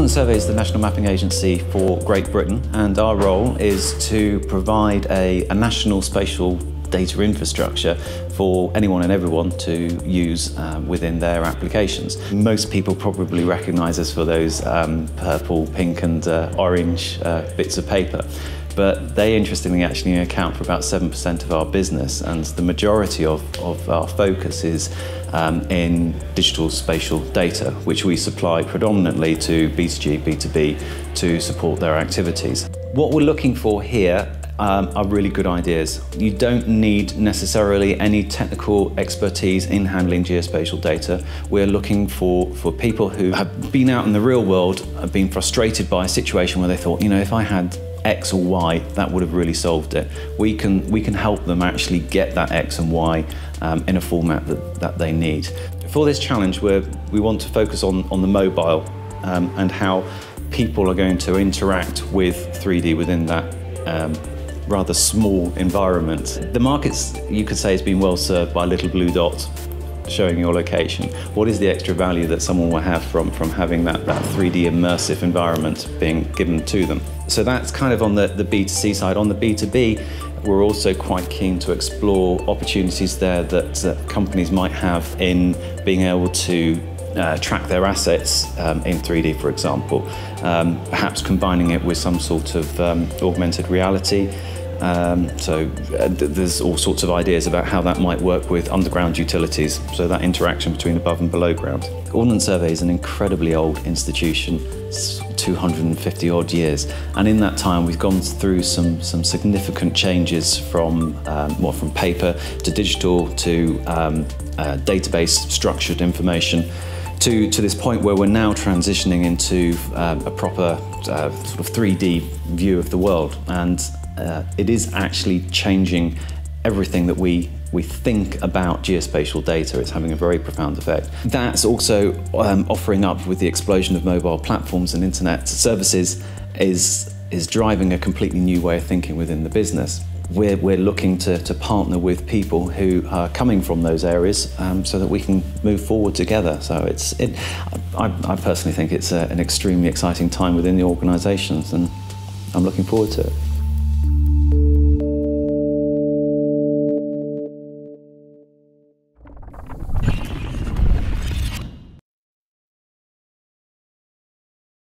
Ordnance Survey is the national mapping agency for Great Britain and our role is to provide a, a national spatial data infrastructure for anyone and everyone to use um, within their applications. Most people probably recognise us for those um, purple, pink and uh, orange uh, bits of paper but they interestingly actually account for about 7% of our business and the majority of, of our focus is um, in digital spatial data which we supply predominantly to B2G, B2B to support their activities. What we're looking for here um, are really good ideas. You don't need necessarily any technical expertise in handling geospatial data. We're looking for, for people who have been out in the real world, have been frustrated by a situation where they thought, you know, if I had X or Y, that would have really solved it. We can, we can help them actually get that X and Y um, in a format that, that they need. For this challenge, we we want to focus on, on the mobile um, and how people are going to interact with 3D within that um, rather small environment. The markets, you could say, has been well served by little blue dots showing your location. What is the extra value that someone will have from, from having that, that 3D immersive environment being given to them? So that's kind of on the, the B2C side. On the B2B, we're also quite keen to explore opportunities there that uh, companies might have in being able to uh, track their assets um, in 3D, for example, um, perhaps combining it with some sort of um, augmented reality. Um, so uh, there's all sorts of ideas about how that might work with underground utilities, so that interaction between above and below ground. Ordnance Survey is an incredibly old institution, 250 odd years, and in that time we've gone through some, some significant changes from, um, well, from paper to digital to um, uh, database structured information to, to this point where we're now transitioning into um, a proper uh, sort of 3D view of the world. And uh, it is actually changing everything that we we think about geospatial data. It's having a very profound effect. That's also um, offering up with the explosion of mobile platforms and internet services is is driving a completely new way of thinking within the business we're, we're looking to, to partner with people who are coming from those areas um, so that we can move forward together. So it's, it, I, I personally think it's a, an extremely exciting time within the organisations and I'm looking forward to it.